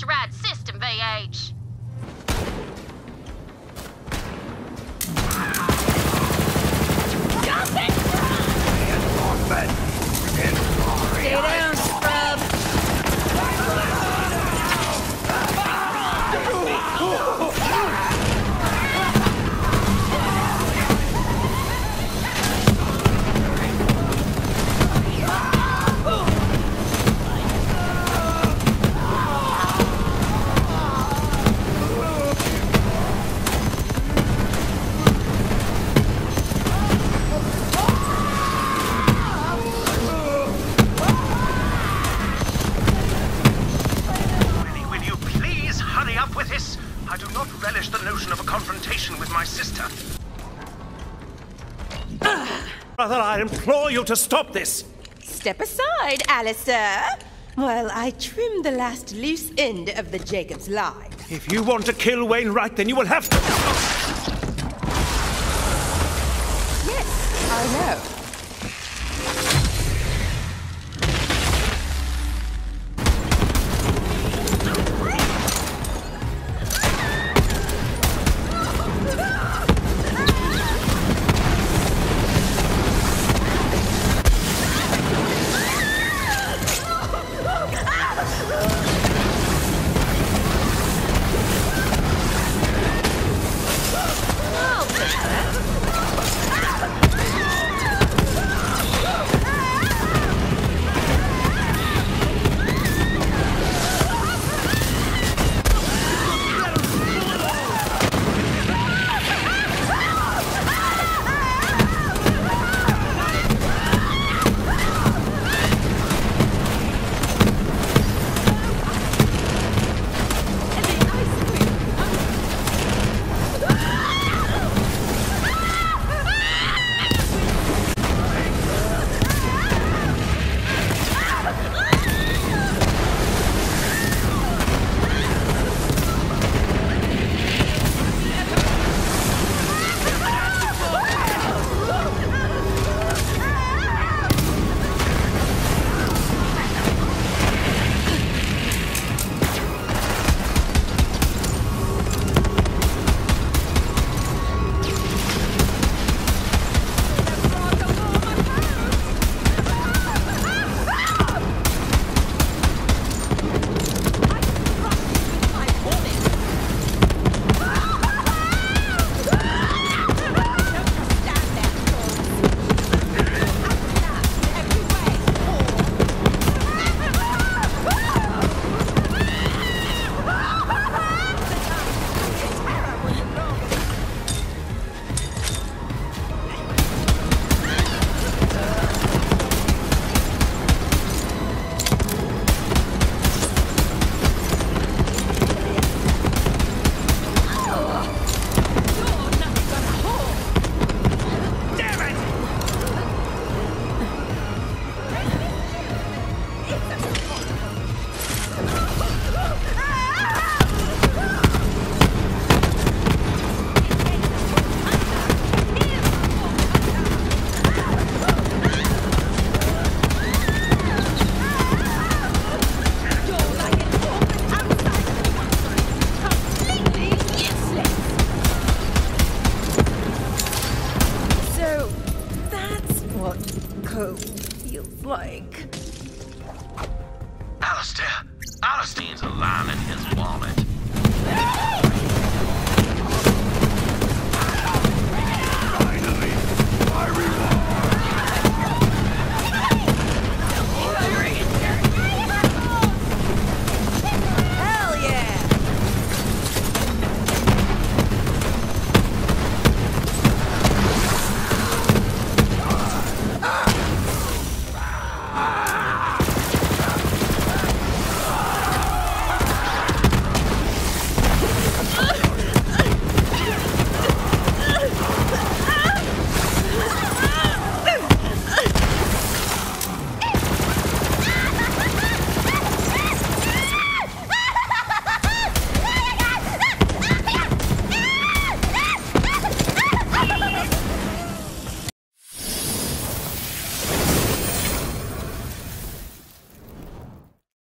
It's system, VH. I do not relish the notion of a confrontation with my sister. Brother, I implore you to stop this! Step aside, Alistair, while I trim the last loose end of the Jakobs line. If you want to kill Wainwright, then you will have to. Yes, I know. Feels like. Alistair. Alistair's a line in his wallet.